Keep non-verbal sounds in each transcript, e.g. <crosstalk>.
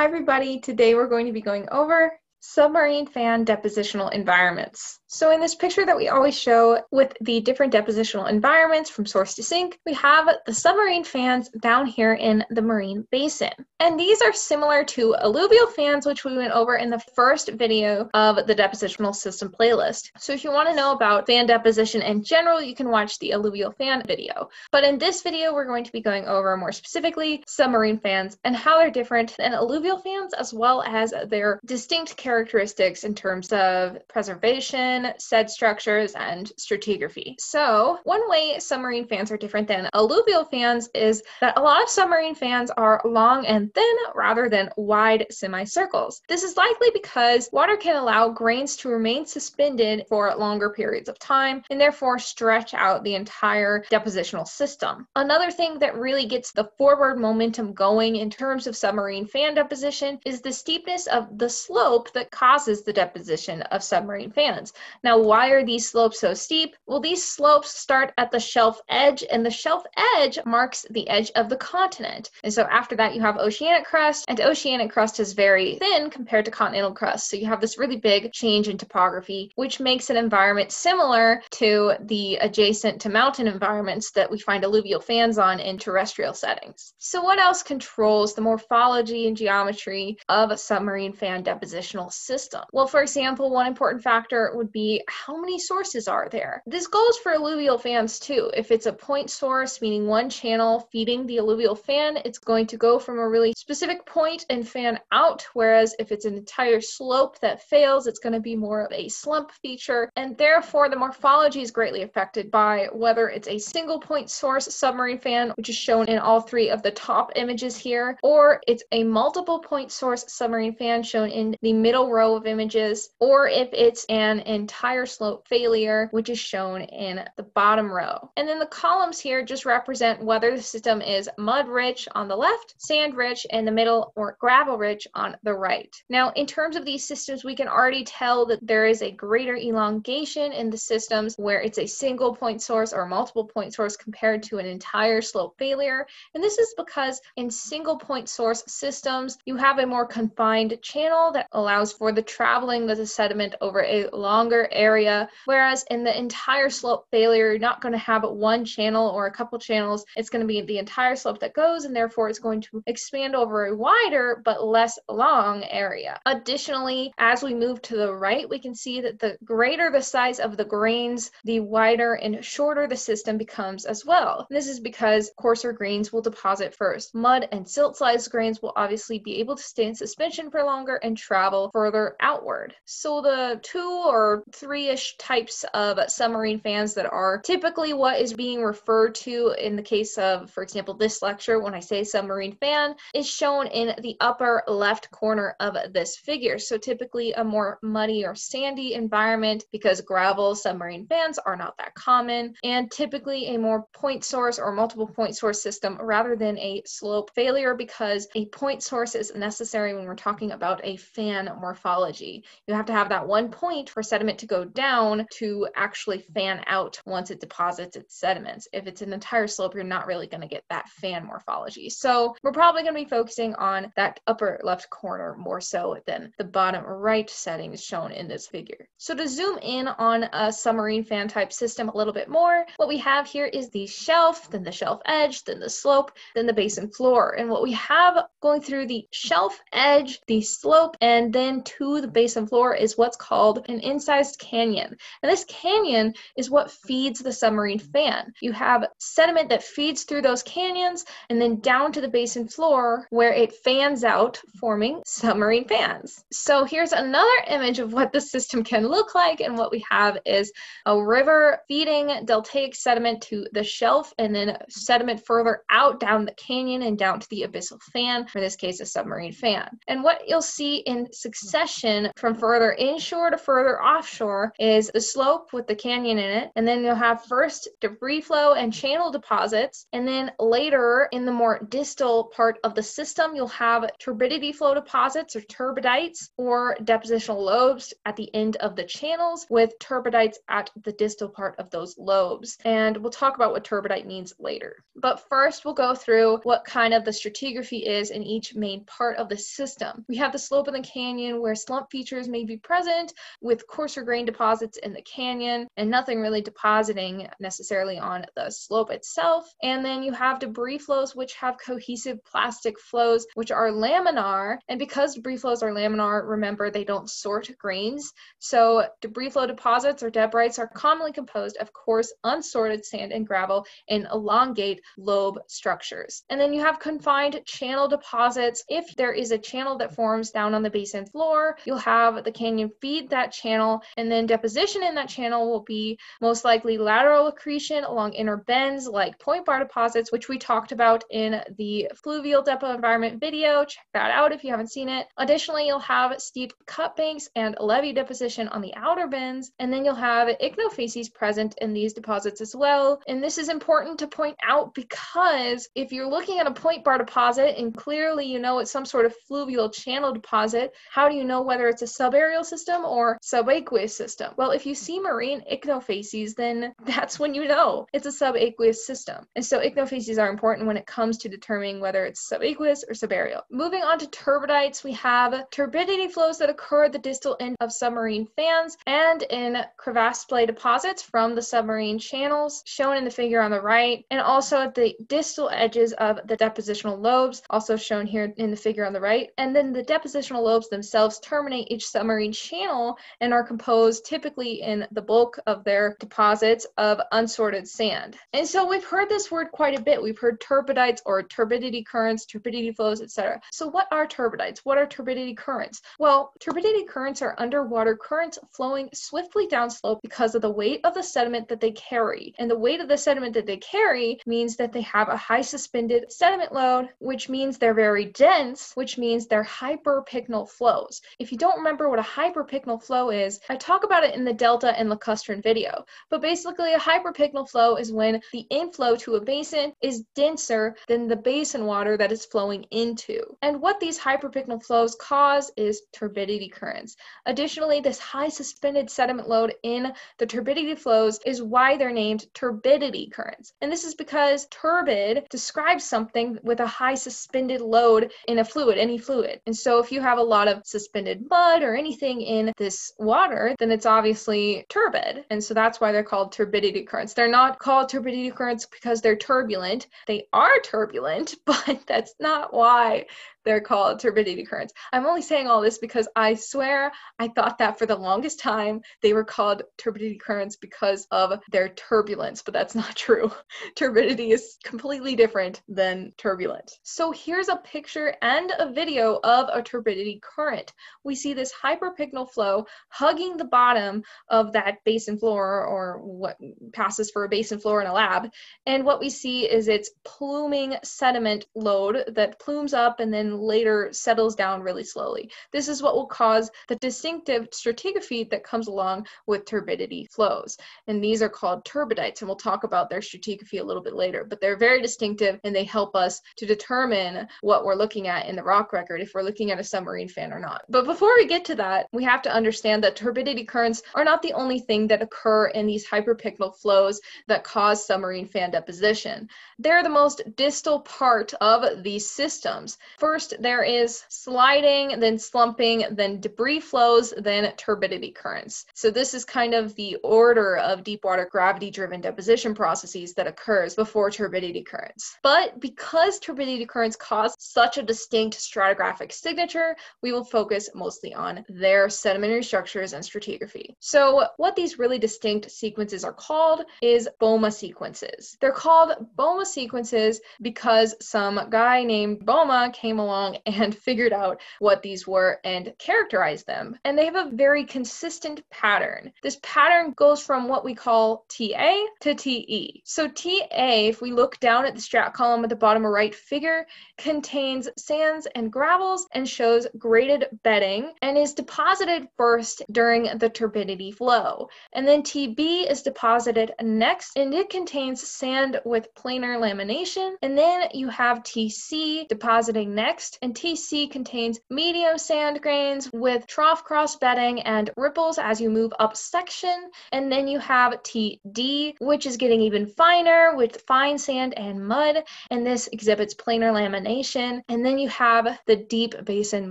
Hi everybody, today we're going to be going over submarine fan depositional environments. So in this picture that we always show with the different depositional environments from source to sink, we have the submarine fans down here in the marine basin. And these are similar to alluvial fans, which we went over in the first video of the depositional system playlist. So if you want to know about fan deposition in general, you can watch the alluvial fan video. But in this video, we're going to be going over more specifically submarine fans and how they're different than alluvial fans, as well as their distinct characteristics in terms of preservation, said structures, and stratigraphy. So, one way submarine fans are different than alluvial fans is that a lot of submarine fans are long and thin rather than wide semicircles. This is likely because water can allow grains to remain suspended for longer periods of time and therefore stretch out the entire depositional system. Another thing that really gets the forward momentum going in terms of submarine fan deposition is the steepness of the slope that causes the deposition of submarine fans. Now, why are these slopes so steep? Well, these slopes start at the shelf edge, and the shelf edge marks the edge of the continent. And so after that, you have oceanic crust, and oceanic crust is very thin compared to continental crust. So you have this really big change in topography, which makes an environment similar to the adjacent to mountain environments that we find alluvial fans on in terrestrial settings. So what else controls the morphology and geometry of a submarine fan depositional system? Well, for example, one important factor would be be how many sources are there? This goes for alluvial fans too. If it's a point source, meaning one channel feeding the alluvial fan, it's going to go from a really specific point and fan out. Whereas if it's an entire slope that fails, it's going to be more of a slump feature. And therefore, the morphology is greatly affected by whether it's a single point source submarine fan, which is shown in all three of the top images here, or it's a multiple point source submarine fan shown in the middle row of images, or if it's an entire slope failure, which is shown in the bottom row. And then the columns here just represent whether the system is mud rich on the left, sand rich in the middle, or gravel rich on the right. Now, in terms of these systems, we can already tell that there is a greater elongation in the systems where it's a single point source or multiple point source compared to an entire slope failure. And this is because in single point source systems, you have a more confined channel that allows for the traveling of the sediment over a longer area. Whereas in the entire slope failure, you're not going to have one channel or a couple channels. It's going to be the entire slope that goes, and therefore it's going to expand over a wider but less long area. Additionally, as we move to the right, we can see that the greater the size of the grains, the wider and shorter the system becomes as well. This is because coarser grains will deposit first. Mud and silt sized grains will obviously be able to stay in suspension for longer and travel further outward. So the two or three-ish types of submarine fans that are typically what is being referred to in the case of, for example, this lecture, when I say submarine fan, is shown in the upper left corner of this figure. So typically a more muddy or sandy environment because gravel submarine fans are not that common, and typically a more point source or multiple point source system rather than a slope failure because a point source is necessary when we're talking about a fan morphology. You have to have that one point for sediment to go down to actually fan out once it deposits its sediments. If it's an entire slope, you're not really going to get that fan morphology. So we're probably going to be focusing on that upper left corner more so than the bottom right settings shown in this figure. So to zoom in on a submarine fan type system a little bit more, what we have here is the shelf, then the shelf edge, then the slope, then the basin floor. And what we have going through the shelf edge, the slope, and then to the basin floor is what's called an incised canyon. And this canyon is what feeds the submarine fan. You have sediment that feeds through those canyons and then down to the basin floor where it fans out, forming submarine fans. So here's another image of what the system can look like. And what we have is a river feeding deltaic sediment to the shelf and then sediment further out down the canyon and down to the abyssal fan, for this case, a submarine fan. And what you'll see in succession from further inshore to further offshore offshore is the slope with the canyon in it, and then you'll have first debris flow and channel deposits, and then later in the more distal part of the system, you'll have turbidity flow deposits or turbidites or depositional lobes at the end of the channels with turbidites at the distal part of those lobes. And we'll talk about what turbidite means later. But first, we'll go through what kind of the stratigraphy is in each main part of the system. We have the slope of the canyon where slump features may be present with coarser grain deposits in the canyon and nothing really depositing necessarily on the slope itself. And then you have debris flows which have cohesive plastic flows which are laminar. And because debris flows are laminar, remember they don't sort grains. So debris flow deposits or debrites are commonly composed of coarse unsorted sand and gravel in elongate lobe structures. And then you have confined channel deposits. If there is a channel that forms down on the basin floor, you'll have the canyon feed that channel, and then deposition in that channel will be most likely lateral accretion along inner bends like point bar deposits, which we talked about in the fluvial depot environment video. Check that out if you haven't seen it. Additionally, you'll have steep cut banks and levee deposition on the outer bends, and then you'll have ichnofacies present in these deposits as well. And this is important to point out because if you're looking at a point bar deposit and clearly you know it's some sort of fluvial channel deposit, how do you know whether it's a subaerial system or subaqueous system? Well, if you see marine ichnofacies, then <laughs> that's when you know it's a subaqueous system. And so ichnofacies are important when it comes to determining whether it's subaqueous or subaerial. Moving on to turbidites, we have turbidity flows that occur at the distal end of submarine fans and in crevasse splay deposits from the submarine channels, shown in the figure on the right, and also at the distal edges of the depositional lobes, also shown here in the figure on the right. And then the depositional lobes themselves terminate each submarine channel and are composed typically in the bulk of their deposits of unsorted sand. And so we've heard this word quite a bit. We've heard turbidites or turbidity currents, turbidity flows, etc. So what are turbidites? What are turbidity currents? Well, turbidity currents are underwater currents flowing swiftly downslope because of the weight of the sediment that they carry. And the weight of the sediment that they carry means that they have a high suspended sediment load, which means they're very dense, which means they're hyperpycnal flows. If you don't remember what a hyperpycnal flow is, I talk about it in the delta and lacustrine video. But basically, a hyperpycnal flow is when the inflow to a basin is denser than the basin water that is flowing into. And what these hyperpycnal flows cause is turbidity currents. Additionally, this high suspended sediment load in the turbidity flows is why they're named turbidity currents. And this is because turbid describes something with a high suspended load in a fluid, any fluid. And so if you have a lot of suspended mud or anything in this water, then it's obviously turbid. And so that's why they're called turbidity currents. They're not called turbidity currents because they're turbulent. They are turbulent, <laughs> but that's not why they're called turbidity currents. I'm only saying all this because I swear I thought that for the longest time they were called turbidity currents because of their turbulence, but that's <laughs> not true. Turbidity is completely different than turbulent. So here's a picture and a video of a turbidity current. We see this hyperpycnal flow hugging the bottom of that basin floor or what passes for a basin floor in a lab. And what we see is its pluming sediment load that plumes up and then later settles down really slowly. This is what will cause the distinctive stratigraphy that comes along with turbidity flows. And these are called turbidites, and we'll talk about their stratigraphy a little bit later, but they're very distinctive and they help us to determine what we're looking at in the rock record, if we're looking at a submarine fan or not. But before we get to that, we have to understand that turbidity currents are not the only thing that occur in these hyperpycnal flows that cause submarine fan deposition. They're the most distal part of these systems. First, First, there is sliding, then slumping, then debris flows, then turbidity currents. So this is kind of the order of deep water gravity driven deposition processes that occurs before turbidity currents. But because turbidity currents cause such a distinct stratigraphic signature, we will focus mostly on their sedimentary structures and stratigraphy. So what these really distinct sequences are called is Bouma sequences. They're called Bouma sequences because some guy named Bouma came along along and figured out what these were and characterized them. And they have a very consistent pattern. This pattern goes from what we call TA to TE. So TA, if we look down at the strat column at the bottom right figure, contains sands and gravels and shows graded bedding and is deposited first during the turbidity flow. And then TB is deposited next and it contains sand with planar lamination. And then you have TC depositing next and TC contains medium sand grains with trough cross bedding and ripples as you move up section. And then you have TD, which is getting even finer with fine sand and mud. And this exhibits planar lamination. And then you have the deep basin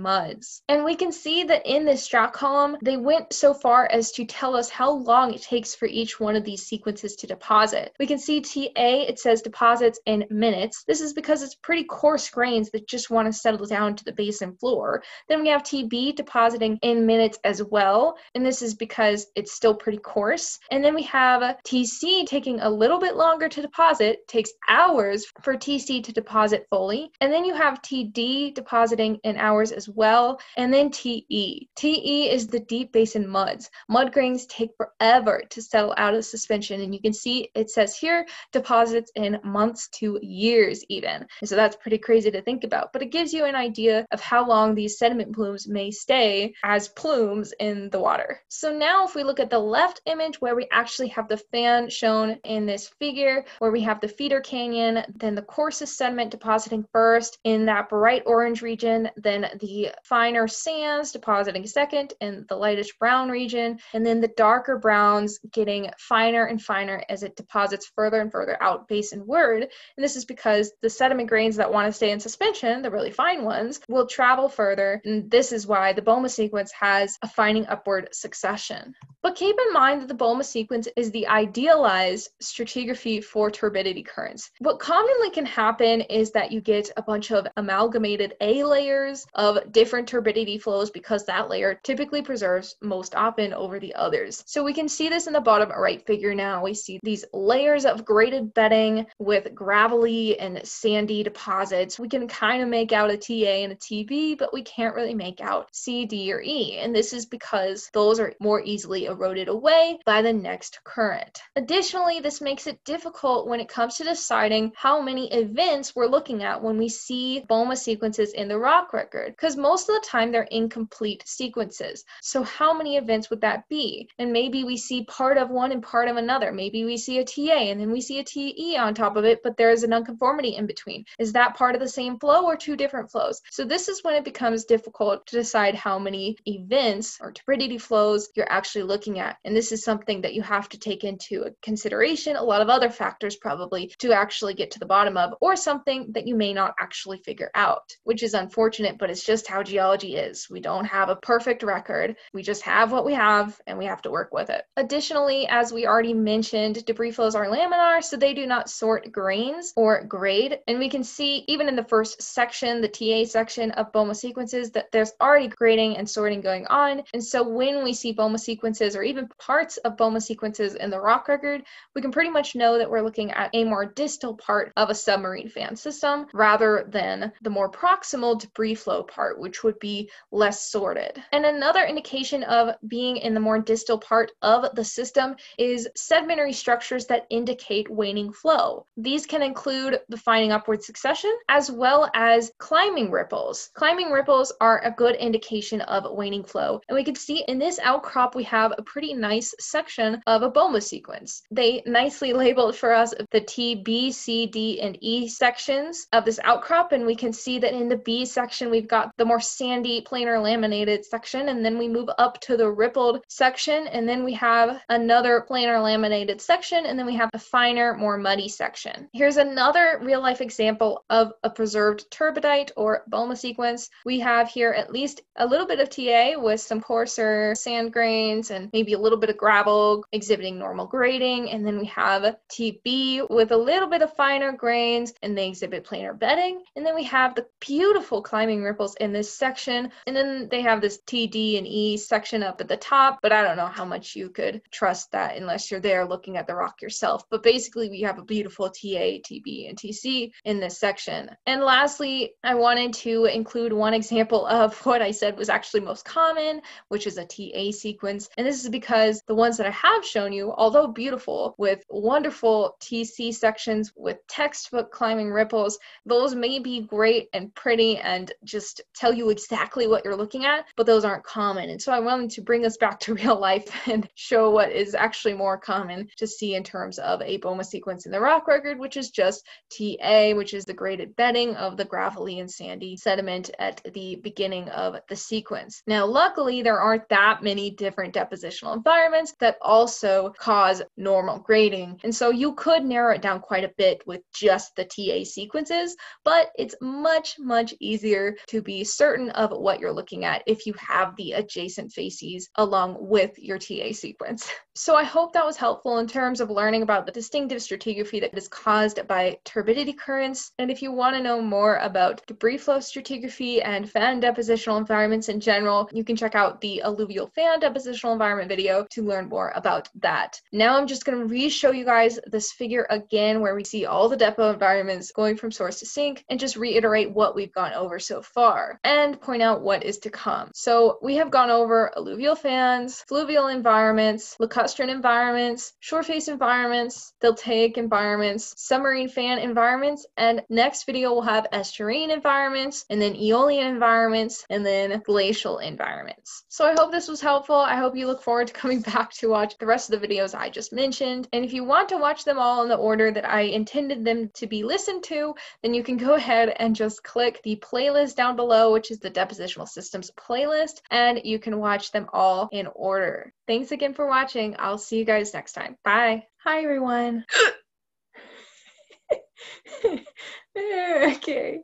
muds. And we can see that in this strat column, they went so far as to tell us how long it takes for each one of these sequences to deposit. We can see TA, it says deposits in minutes. This is because it's pretty coarse grains that just want to settle down to the basin floor. Then we have TB depositing in minutes as well. And this is because it's still pretty coarse. And then we have TC taking a little bit longer to deposit, takes hours for TC to deposit fully. And then you have TD depositing in hours as well. And then TE. TE is the deep basin muds. Mud grains take forever to settle out of suspension. And you can see it says here deposits in months to years, even. So that's pretty crazy to think about. But it gives you an idea of how long these sediment plumes may stay as plumes in the water. So now, if we look at the left image where we actually have the fan shown in this figure, where we have the feeder canyon, then the coarsest sediment depositing first in that bright orange region, then the finer sands depositing second in the lightest brown region, and then the darker browns getting finer and finer as it deposits further and further out basinward. And this is because the sediment grains that want to stay in suspension, the really fine ones, will travel further. And this is why the Bouma sequence has a fining upward succession. But keep in mind that the Bouma sequence is the idealized stratigraphy for turbidity currents. What commonly can happen is that you get a bunch of amalgamated A layers of different turbidity flows because that layer typically preserves most often over the others. So we can see this in the bottom right figure now. We see these layers of graded bedding with gravelly and sandy deposits. We can kind of make out a TA and a TB, but we can't really make out C, D, or E. And this is because those are more easily eroded away by the next current. Additionally, this makes it difficult when it comes to deciding how many events we're looking at when we see Bouma sequences in the rock record, because most of the time they're incomplete sequences. So how many events would that be? And maybe we see part of one and part of another. Maybe we see a TA and then we see a TE on top of it, but there's an unconformity in between. Is that part of the same flow or two different flows? So this is when it becomes difficult to decide how many events or turbidity flows you're actually looking at. And this is something that you have to take into consideration, a lot of other factors probably, to actually get to the bottom of, or something that you may not actually figure out, which is unfortunate, but it's just how geology is. We don't have a perfect record. We just have what we have and we have to work with it. Additionally, as we already mentioned, debris flows are laminar, so they do not sort grains or grade. And we can see even in the first section, the TA section of Bouma sequences, that there's already grading and sorting going on. And so when we see Bouma sequences or even parts of Bouma sequences in the rock record, we can pretty much know that we're looking at a more distal part of a submarine fan system rather than the more proximal debris flow part, which would be less sorted. And another indication of being in the more distal part of the system is sedimentary structures that indicate waning flow. These can include the fining upward succession as well as climbing ripples. Climbing ripples are a good indication of waning flow. And we can see in this outcrop, we have a pretty nice section of a Bouma sequence. They nicely labeled for us the T, B, C, D, and E sections of this outcrop. And we can see that in the B section, we've got the more sandy planar laminated section. And then we move up to the rippled section. And then we have another planar laminated section. And then we have a finer, more muddy section. Here's another real life example of a preserved turbidite or Bouma sequence. We have here at least a little bit of TA with some coarser sand grains and maybe a little bit of gravel exhibiting normal grading. And then we have TB with a little bit of finer grains and they exhibit planar bedding. And then we have the beautiful climbing ripples in this section. And then they have this TD and E section up at the top, but I don't know how much you could trust that unless you're there looking at the rock yourself. But basically, we have a beautiful TA, TB, and TC in this section. And lastly, I wanted to include one example of <laughs> what I said was actually most common, which is a TA sequence. And this is because the ones that I have shown you, although beautiful, with wonderful TC sections with textbook climbing ripples, those may be great and pretty and just tell you exactly what you're looking at, but those aren't common. And so I wanted to bring us back <laughs> to real life and show what is actually more common to see in terms of a Bouma sequence in the rock record, which is just TA, which is the graded bedding of the gravelly and sandy sediment at the beginning of the sequence. Now, luckily, there aren't that many different depositional environments that also cause normal grading. And so you could narrow it down quite a bit with just the TA sequences, but it's much, much easier to be certain of what you're looking at if you have the adjacent facies along with your TA sequence. <laughs> So I hope that was helpful in terms of learning about the distinctive stratigraphy that is caused by turbidity currents. And if you want to know more about debris flow stratigraphy and fan depositional environments in general, you can check out the alluvial fan depositional environment video to learn more about that. Now I'm just going to re-show you guys this figure again where we see all the depo environments going from source to sink and just reiterate what we've gone over so far and point out what is to come. So we have gone over alluvial fans, fluvial environments, lacustrine environments, shore face environments, deltaic environments, submarine fan environments, and next video we'll have estuarine environments, and then aeolian environments, and then glacial environments. So I hope this was helpful. I hope you look forward to coming <laughs> back to watch the rest of the videos I just mentioned. And if you want to watch them all in the order that I intended them to be listened to, then you can go ahead and just click the playlist down below, which is the Depositional Systems playlist, and you can watch them all in order. Thanks again for watching. I'll see you guys next time. Bye. Hi, everyone. <laughs> <laughs> okay.